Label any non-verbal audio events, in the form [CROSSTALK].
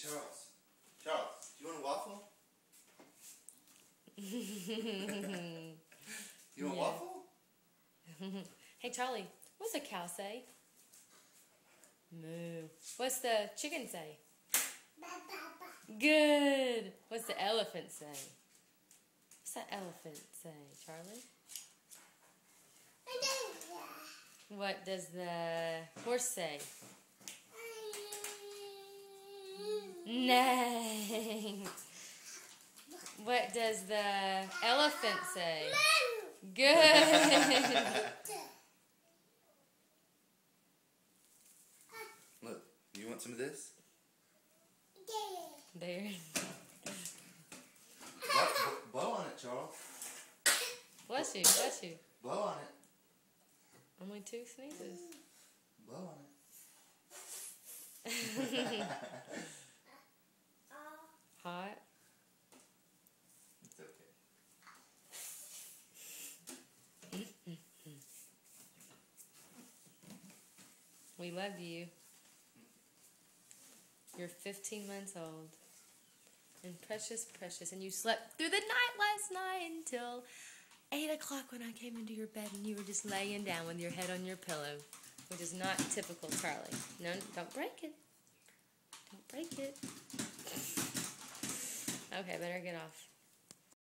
Charles. Charles, do you want a waffle? [LAUGHS] you want a waffle? [LAUGHS] hey, Charlie, what's a cow say? Moo. What's the chicken say? Good. What's the elephant say? What's that elephant say, Charlie? What does the horse say? Neigh. What does the elephant say? Good. Look, you want some of this? there. Blow, blow on it, Charles. Bless you, bless you. Blow on it. Only two sneezes. Blow on it. [LAUGHS] We love you. You're 15 months old. And precious, precious. And you slept through the night last night until 8 o'clock when I came into your bed and you were just laying down with your head on your pillow, which is not typical Charlie. No, don't break it. Don't break it. Okay, better get off.